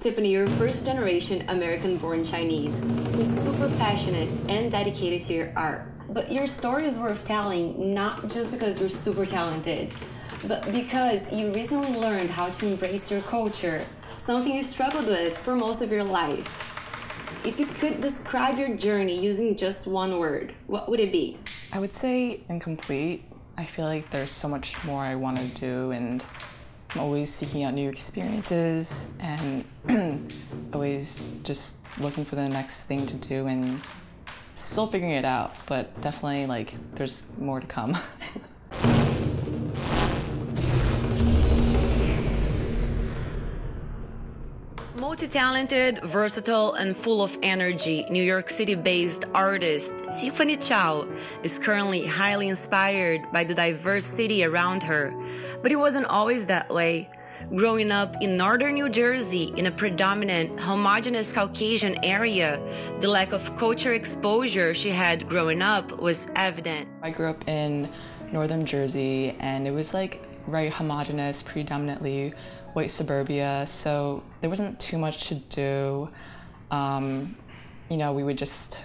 Tiffany, you're first generation American born Chinese who's super passionate and dedicated to your art. But your story is worth telling not just because you're super talented, but because you recently learned how to embrace your culture, something you struggled with for most of your life. If you could describe your journey using just one word, what would it be? I would say incomplete. I feel like there's so much more I want to do and I'm always seeking out new experiences and always just looking for the next thing to do and still figuring it out, but definitely like there's more to come. Multi-talented, versatile, and full of energy, New York City-based artist Tiffany Chao is currently highly inspired by the diverse city around her. But it wasn't always that way. Growing up in northern New Jersey in a predominant homogenous Caucasian area, the lack of culture exposure she had growing up was evident. I grew up in northern Jersey and it was like very homogenous, predominantly white suburbia, so there wasn't too much to do. Um, you know, we would just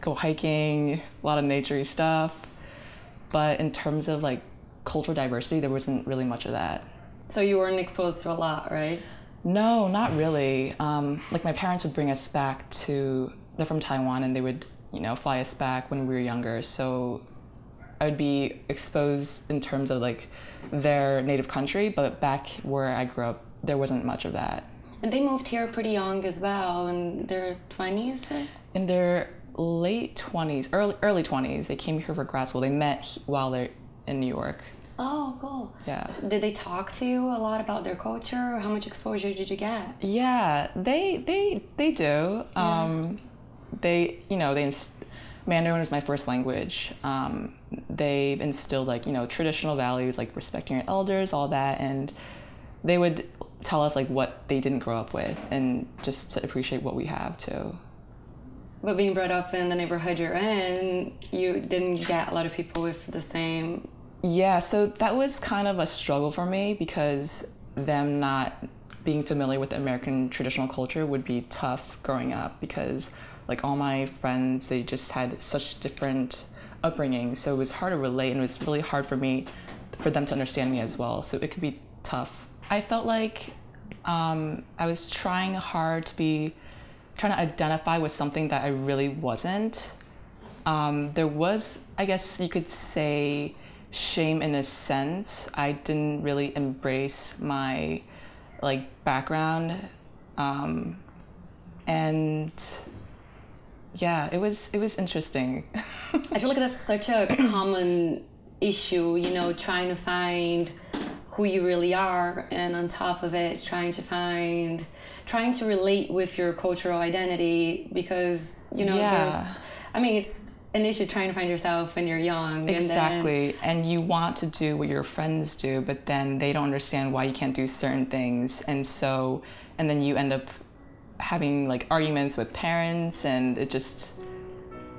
go hiking, a lot of naturey stuff. But in terms of like cultural diversity, there wasn't really much of that. So you weren't exposed to a lot, right? No, not really. Um, like my parents would bring us back to, they're from Taiwan and they would, you know, fly us back when we were younger. So I would be exposed in terms of like their native country, but back where I grew up, there wasn't much of that. And they moved here pretty young as well, in their 20s, right? In their late 20s, early early 20s, they came here for grad school. They met while they're in New York. Oh, cool. Yeah. Did they talk to you a lot about their culture? How much exposure did you get? Yeah, they they they do. Yeah. Um, they you know they Mandarin is my first language. Um, they've instilled like you know traditional values like respecting your elders, all that, and they would tell us like what they didn't grow up with, and just to appreciate what we have too. But being brought up in the neighborhood you're in, you didn't get a lot of people with the same. Yeah, so that was kind of a struggle for me because them not being familiar with American traditional culture would be tough growing up because like all my friends they just had such different upbringing so it was hard to relate and it was really hard for me for them to understand me as well so it could be tough. I felt like um, i was trying hard to be trying to identify with something that i really wasn't. Um, there was i guess you could say shame in a sense i didn't really embrace my like background um, and yeah, it was it was interesting. I feel like that's such a common issue, you know, trying to find who you really are and on top of it trying to find trying to relate with your cultural identity because, you know, yeah. there's I mean, it's issue trying to find yourself when you're young. Exactly. And, then, and, you want to do what your friends do, but then they don't understand why you can't do certain things. And so, and then you end up having like arguments with parents, and it just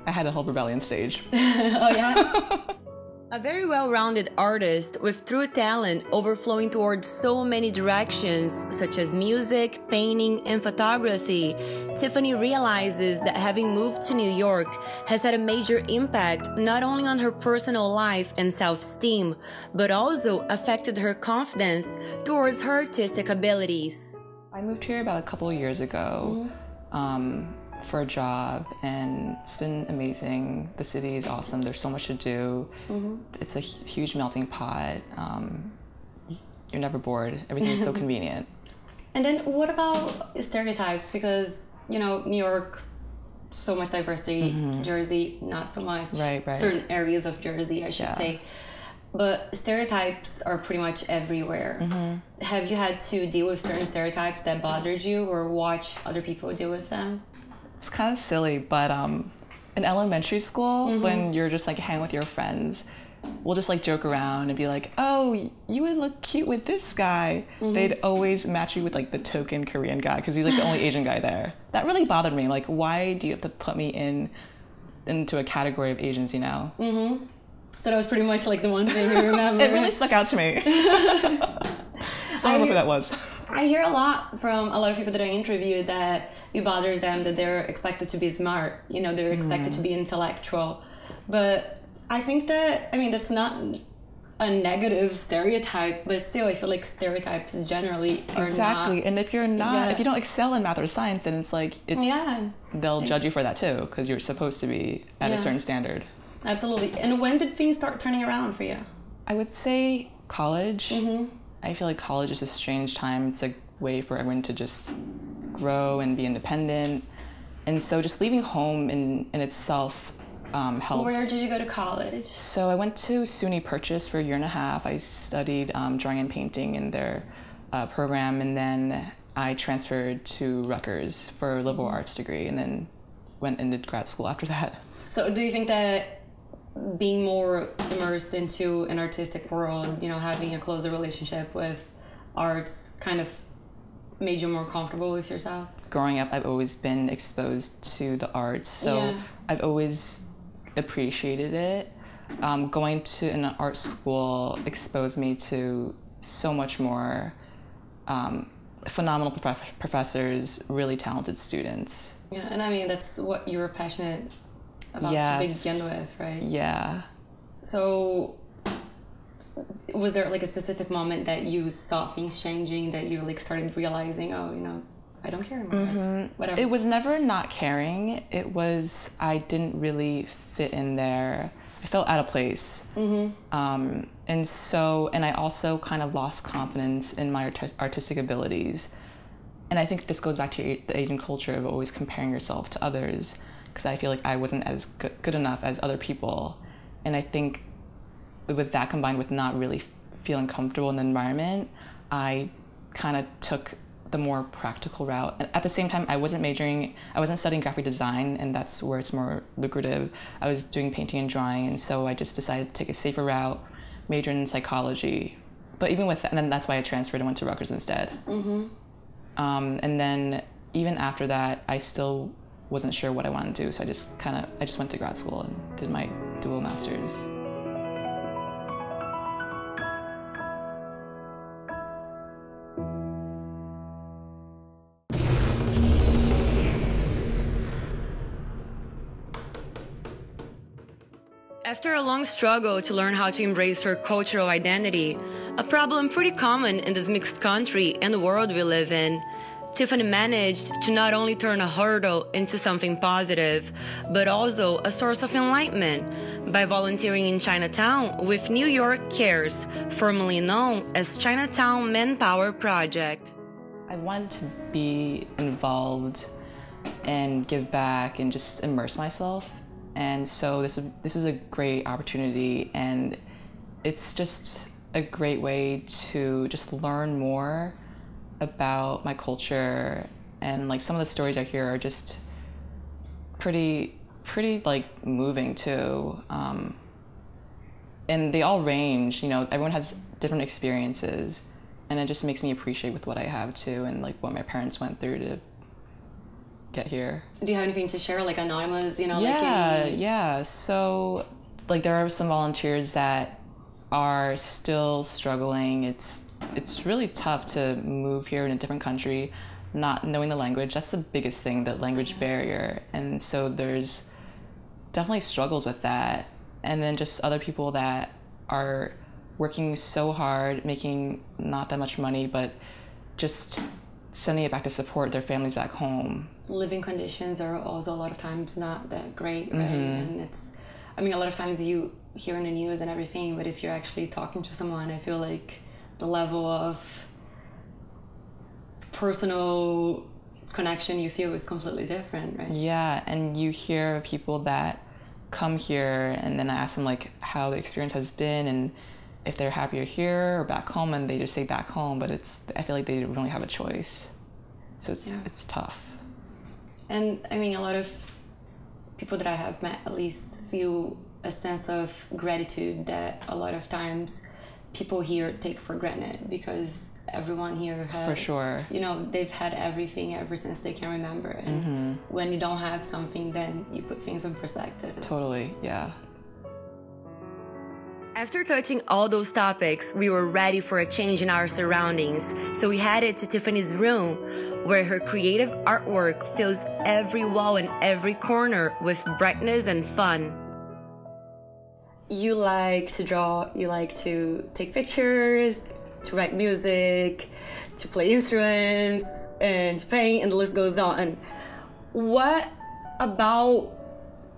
I had a whole rebellion stage. oh yeah. A very well rounded artist with true talent overflowing towards so many directions, such as music, painting, and photography, Tiffany realizes that having moved to New York has had a major impact not only on her personal life and self esteem, but also affected her confidence towards her artistic abilities. I moved here about a couple years ago mm-hmm. um, for a job, and it's been amazing. The city is awesome. There's so much to do. Mm-hmm. It's a huge melting pot. Um, you're never bored. Everything is so convenient. And then, what about stereotypes? Because you know, New York, so much diversity. Mm-hmm. Jersey, not so much. Right, right. Certain areas of Jersey, I should yeah. say but stereotypes are pretty much everywhere. Mm-hmm. Have you had to deal with certain stereotypes that bothered you or watch other people deal with them? It's kind of silly, but um, in elementary school, mm-hmm. when you're just like hanging with your friends, we'll just like joke around and be like, "Oh, you would look cute with this guy." Mm-hmm. They'd always match you with like the token Korean guy because he's like the only Asian guy there. That really bothered me. Like, why do you have to put me in into a category of Asians? You know? Mm-hmm. So that was pretty much like the one thing you remember. it really stuck out to me. so I don't know who that was. I hear a lot from a lot of people that I interview that it bothers them that they're expected to be smart. You know, they're expected Mm. to be intellectual. But I think that I mean that's not a negative stereotype, but still I feel like stereotypes generally are Exactly. not And if you're not, Yeah. if you don't excel in math or science, then it's like it's Yeah. they'll judge you for that too because you're supposed to be at Yeah. a certain standard. Absolutely. And when did things start turning around for you? I would say college. Mm-hmm. I feel like college is a strange time. It's a way for everyone to just grow and be independent. And so just leaving home in, in itself um, helped. Where did you go to college? So I went to SUNY Purchase for a year and a half. I studied um, drawing and painting in their uh, program, and then I transferred to Rutgers for a liberal arts degree, and then went into grad school after that. So, do you think that being more immersed into an artistic world, you know, having a closer relationship with arts kind of made you more comfortable with yourself? Growing up, I've always been exposed to the arts, so Yeah. I've always appreciated it. Um, going to an art school exposed me to so much more um, phenomenal prof- professors, really talented students. Yeah, and I mean, that's what you were passionate about Yes. to begin with, right? Yeah. So, was there like a specific moment that you saw things changing that you like started realizing, oh, you know, I don't care anymore. It's whatever. It was never not caring. It was I didn't really fit in there. I felt out of place. Mm-hmm. Um, and so, and I also kind of lost confidence in my artis- artistic abilities. And I think this goes back to your- the Asian culture of always comparing yourself to others, because I feel like I wasn't as good, good enough as other people. And I think with that combined with not really feeling comfortable in the environment, I kind of took the more practical route. And at the same time, I wasn't majoring, I wasn't studying graphic design, and that's where it's more lucrative. I was doing painting and drawing, and so I just decided to take a safer route, major in psychology. But even with that, and then that's why I transferred and went to Rutgers instead. Mm-hmm. Um, and then even after that, I still wasn't sure what I wanted to do, so I just kind of I just went to grad school and did my dual masters. After a long struggle to learn how to embrace her cultural identity, a problem pretty common in this mixed country and the world we live in, Tiffany managed to not only turn a hurdle into something positive, but also a source of enlightenment by volunteering in Chinatown with New York Cares, formerly known as Chinatown Manpower Project. I wanted to be involved and give back and just immerse myself. And so this this was a great opportunity and it's just a great way to just learn more about my culture and like some of the stories I hear are just pretty pretty like moving too. Um, and they all range, you know, everyone has different experiences and it just makes me appreciate with what I have too and like what my parents went through to get here. Do you have anything to share, like anonymous, you know, yeah, like yeah. So like there are some volunteers that are still struggling. It's it's really tough to move here in a different country, not knowing the language. That's the biggest thing, the language barrier. And so there's definitely struggles with that. And then just other people that are working so hard, making not that much money, but just sending it back to support their families back home. living conditions are also a lot of times not that great, right? Mm-hmm. And it's, I mean, a lot of times you hear in the news and everything, but if you're actually talking to someone, I feel like the level of personal connection you feel is completely different, right? Yeah, and you hear people that come here, and then I ask them like how the experience has been, and if they're happier here or back home, and they just say back home. But it's I feel like they don't really have a choice, so it's Yeah. it's tough. And I mean, a lot of people that I have met at least feel a sense of gratitude that a lot of times people here take for granted because everyone here has For sure. you know they've had everything ever since they can remember and mm-hmm. when you don't have something then you put things in perspective Totally, yeah. After touching all those topics, we were ready for a change in our surroundings, so we headed to Tiffany's room, where her creative artwork fills every wall and every corner with brightness and fun. You like to draw, you like to take pictures, to write music, to play instruments, and to paint, and the list goes on. What about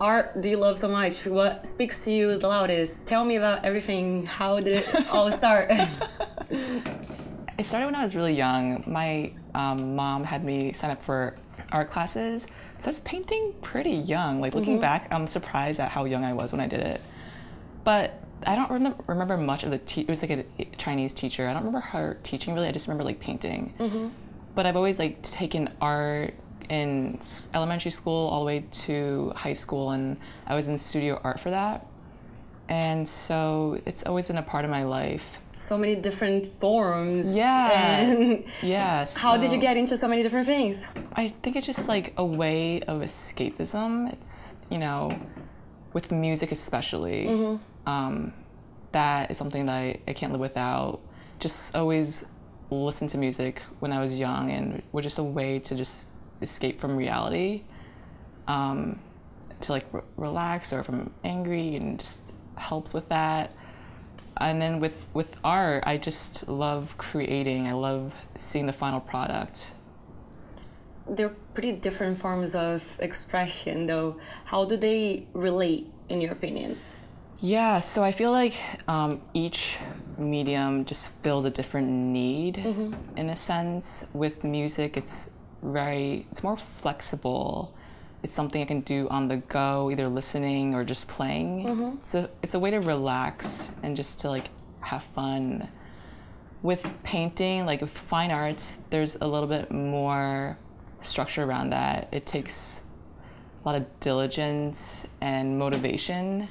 art do you love so much? What speaks to you the loudest? Tell me about everything. How did it all start? it started when I was really young. My um, mom had me sign up for art classes. So I was painting pretty young. Like looking mm-hmm. back, I'm surprised at how young I was when I did it. But I don't remember, remember much of the. Te- it was like a Chinese teacher. I don't remember her teaching really. I just remember like painting. Mm-hmm. But I've always like taken art in elementary school all the way to high school, and I was in studio art for that. And so it's always been a part of my life. So many different forms. Yeah. yeah. So how did you get into so many different things? I think it's just like a way of escapism. It's, you know, with music especially, mm-hmm. um, that is something that I, I can't live without. Just always listen to music when I was young and was just a way to just escape from reality, um, to like re- relax or from angry and just helps with that. And then with with art, I just love creating. I love seeing the final product. They're pretty different forms of expression, though. How do they relate, in your opinion? Yeah, so I feel like um, each medium just fills a different need mm-hmm. in a sense. With music, it's very it's more flexible it's something i can do on the go either listening or just playing mm-hmm. so it's a way to relax and just to like have fun with painting like with fine arts there's a little bit more structure around that it takes a lot of diligence and motivation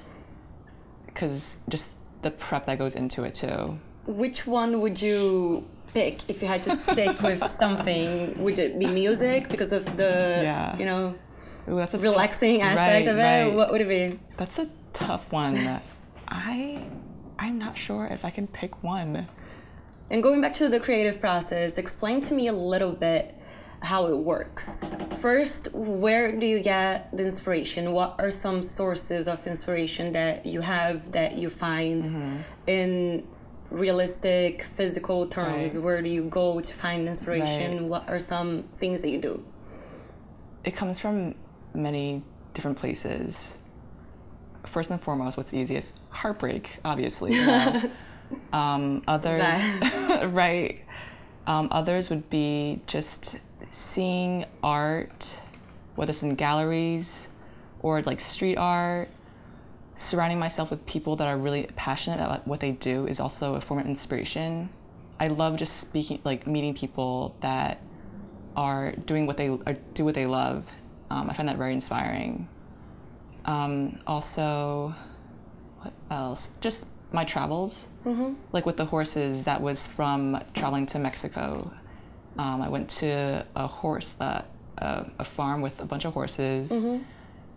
because just the prep that goes into it too which one would you pick if you had to stick with something? Would it be music because of the yeah. you know Ooh, relaxing tough, aspect right, of it? Right. What would it be? That's a tough one. I I'm not sure if I can pick one. And going back to the creative process, explain to me a little bit how it works. First, where do you get the inspiration? What are some sources of inspiration that you have that you find mm-hmm. in realistic physical terms right. where do you go to find inspiration right. what are some things that you do it comes from many different places first and foremost what's easiest heartbreak obviously you know? um, others right um, others would be just seeing art whether it's in galleries or like street art surrounding myself with people that are really passionate about what they do is also a form of inspiration. I love just speaking, like meeting people that are doing what they or do what they love. Um, I find that very inspiring. Um, also, what else? Just my travels, mm-hmm. like with the horses. That was from traveling to Mexico. Um, I went to a horse, uh, a, farm with a bunch of horses, mm-hmm.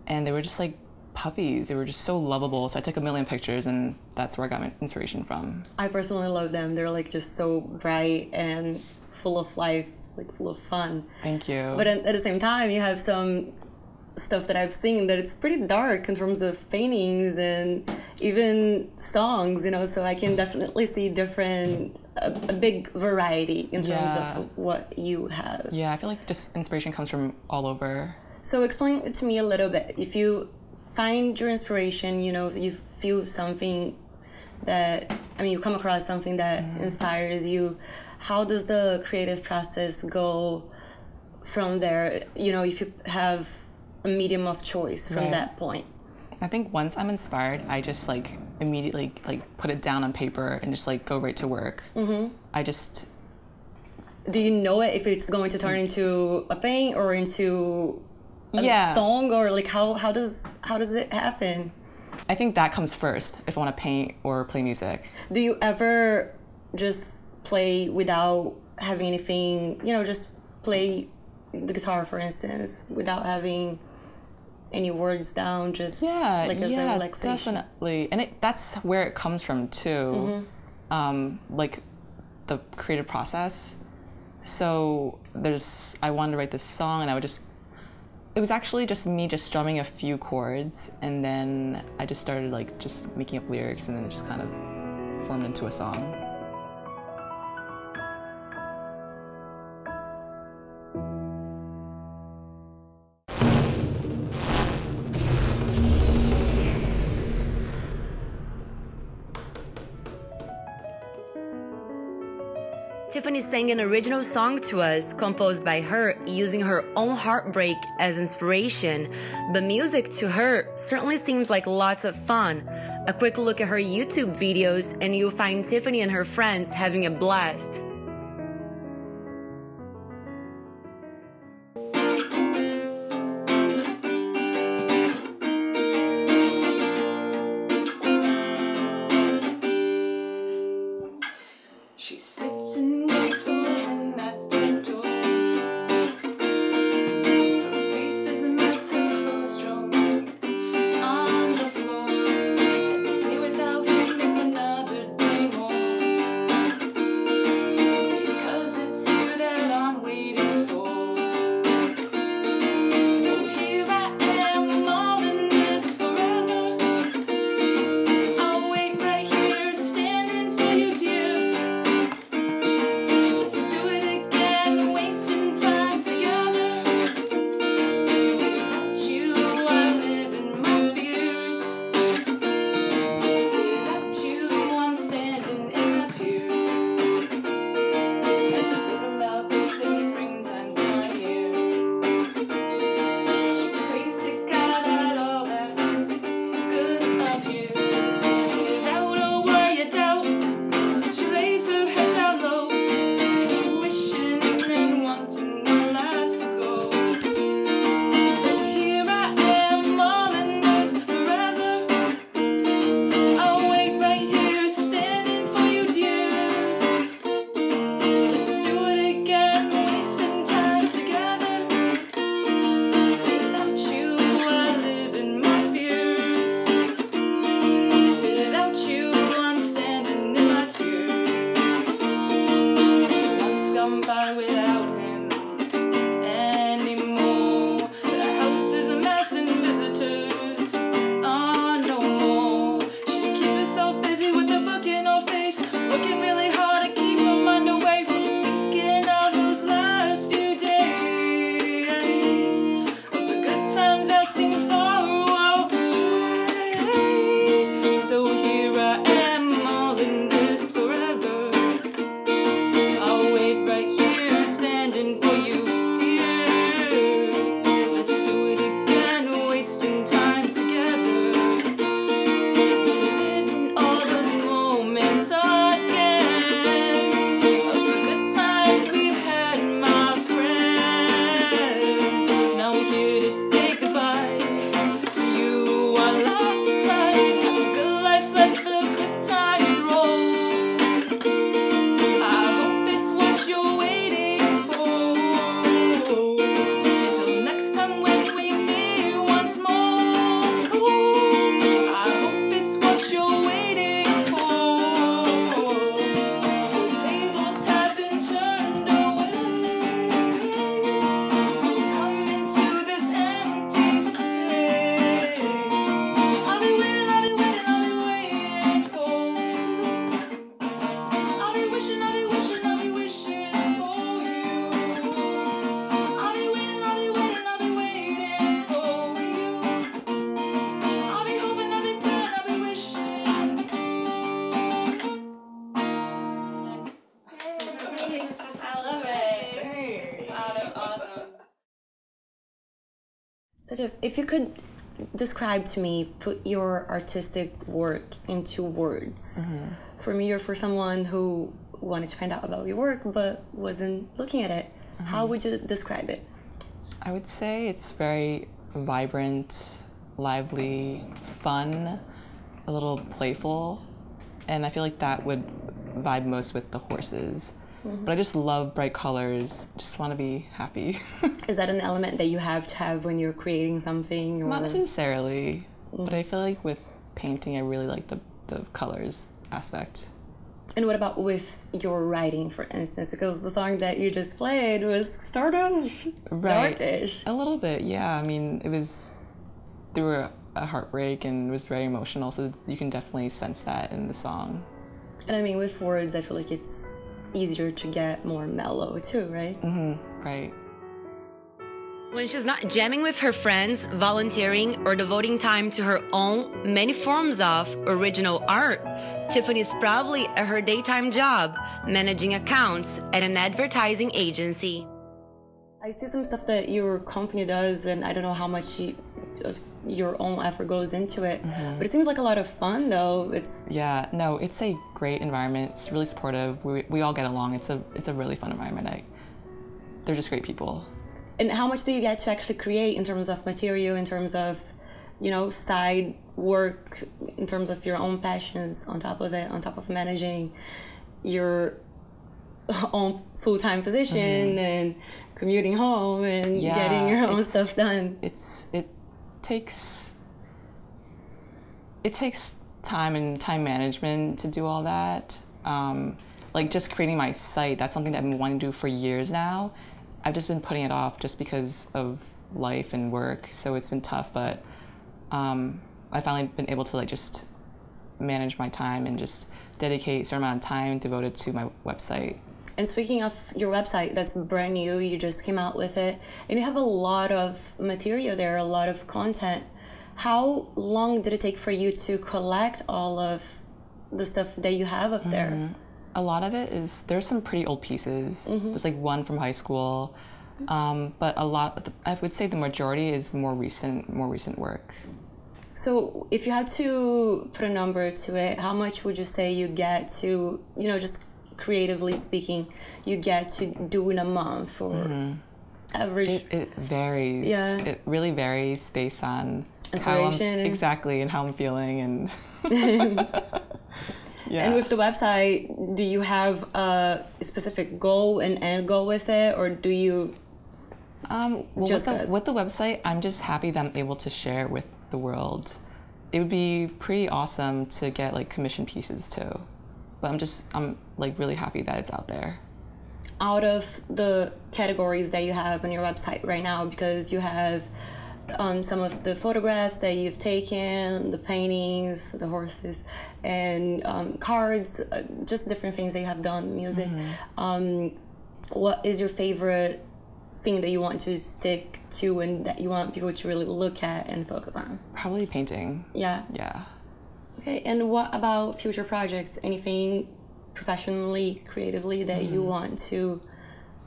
and they were just like puppies. They were just so lovable. So I took a million pictures, and that's where I got my inspiration from. I personally love them. They're like just so bright and full of life, like full of fun. Thank you. But at, the same time, you have some stuff that I've seen that it's pretty dark in terms of paintings and even songs, you know. So I can definitely see different. A, a big variety in terms yeah. of what you have. Yeah, I feel like just inspiration comes from all over. So explain it to me a little bit. If you find your inspiration you know you feel something that i mean you come across something that mm-hmm. inspires you how does the creative process go from there you know if you have a medium of choice from right. that point i think once i'm inspired i just like immediately like put it down on paper and just like go right to work mm-hmm. i just do you know it if it's going to turn into a paint or into a yeah. song or like how how does how does it happen? I think that comes first if I want to paint or play music. Do you ever just play without having anything, you know, just play the guitar for instance without having any words down, just yeah, like as a yeah, relaxation. definitely. And it, that's where it comes from too, um, like the creative process. So there's, I wanted to write this song, and I would just. It was actually just me just strumming a few chords, and then I just started like just making up lyrics, and then it just kind of formed into a song. Tiffany sang an original song to us, composed by her using her own heartbreak as inspiration, but music to her certainly seems like lots of fun. A quick look at her YouTube videos, and you'll find Tiffany and her friends having a blast. If you could describe to me, put your artistic work into words. Mm-hmm. For me, or for someone who wanted to find out about your work but wasn't looking at it, how mm-hmm. would you describe it? I would say it's very vibrant, lively, fun, a little playful, and I feel like that would vibe most with the horses. Mm-hmm. But I just love bright colors. Just want to be happy. Is that an element that you have to have when you're creating something? Or? Not necessarily, mm-hmm. but I feel like with painting, I really like the the colors aspect. And what about with your writing, for instance? Because the song that you just played was sort of right. darkish. A little bit, yeah. I mean, it was through a, a heartbreak and was very emotional, so you can definitely sense that in the song. And I mean, with words, I feel like it's easier to get more mellow too, right? Mm-hmm. Right. When she's not jamming with her friends, volunteering, or devoting time to her own many forms of original art, Tiffany's probably at her daytime job, managing accounts at an advertising agency. I see some stuff that your company does, and I don't know how much you, of your own effort goes into it. Mm-hmm. But it seems like a lot of fun, though. It's yeah, no, it's a great environment. It's really supportive. We, we all get along. It's a it's a really fun environment. I, they're just great people. And how much do you get to actually create in terms of material, in terms of, you know, side work, in terms of your own passions on top of it, on top of managing your own full time position mm-hmm. and commuting home and yeah, getting your own stuff done. It's it takes it takes time and time management to do all that. Um, like just creating my site, that's something that I've been wanting to do for years now. I've just been putting it off just because of life and work, so it's been tough. But um, I finally been able to like just manage my time and just dedicate a certain amount of time devoted to my website. And speaking of your website, that's brand new. You just came out with it, and you have a lot of material there, a lot of content. How long did it take for you to collect all of the stuff that you have up there? Mm-hmm. A lot of it is there's some pretty old pieces. Mm-hmm. There's like one from high school, um, but a lot. I would say the majority is more recent, more recent work. So, if you had to put a number to it, how much would you say you get to, you know, just creatively speaking, you get to do in a month or mm-hmm. average? It, it, varies. Yeah. It really varies based on inspiration. How exactly, and how I'm feeling. And yeah. And with the website, do you have a specific goal and end goal with it, or do you? Um, well, with the, with the website, I'm just happy that I'm able to share with the world. It would be pretty awesome to get like commission pieces too but I'm just I'm like really happy that it's out there. Out of the categories that you have on your website right now, because you have um, some of the photographs that you've taken, the paintings, the horses, and um, cards, uh, just different things that you have done, music. Mm-hmm. Um, what is your favorite thing that you want to stick to and that you want people to really look at and focus on? Probably painting. Yeah. Yeah. Okay, and what about future projects? Anything professionally, creatively that mm. you mm-hmm. want to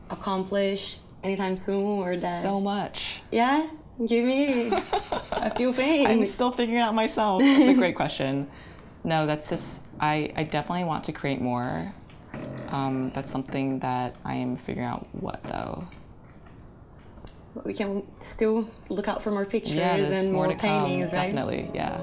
accomplish anytime soon or that? So much. Yeah? Give me a few things. I'm still figuring out myself. That's a great question. No, that's just, I, I definitely want to create more. Um, that's something that I am figuring out what though. We can still look out for more pictures yeah, and more, more paintings, come, right? Definitely, yeah.